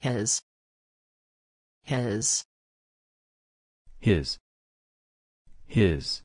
his. His. His. His.